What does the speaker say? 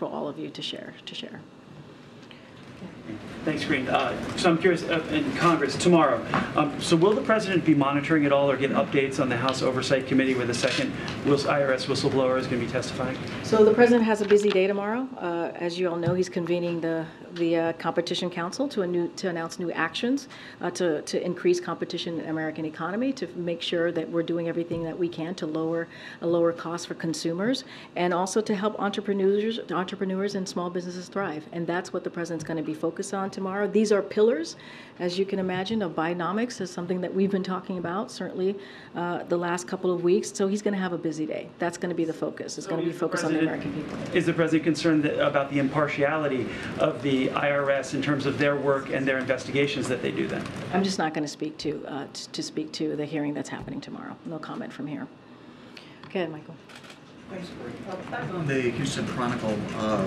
for all of you to share, to share. Thanks, Green. Uh, So I'm curious, uh, in Congress tomorrow, um, so will the president be monitoring it all or give updates on the House Oversight Committee where the second IRS whistleblower is going to be testifying? So the president has a busy day tomorrow. Uh, As you all know, he's convening the, the uh, Competition Council to a new, to announce new actions uh, to, to increase competition in American economy, to make sure that we're doing everything that we can to lower, a lower cost for consumers, and also to help entrepreneurs, entrepreneurs and small businesses thrive. And that's what the president's going to be focused on tomorrow. These are pillars, as you can imagine, of Bidenomics is something that we've been talking about, certainly, uh, the last couple of weeks. So he's going to have a busy day. That's going to be the focus. It's going to be focused on the American people. Is the president concerned that- about the impartiality of the IRS in terms of their work and their investigations that they do then? I'm just not going to speak to, uh, t- to speak to the hearing that's happening tomorrow. No comment from here. Okay, Michael. Thanks, Greg. Back on the Houston Chronicle, uh,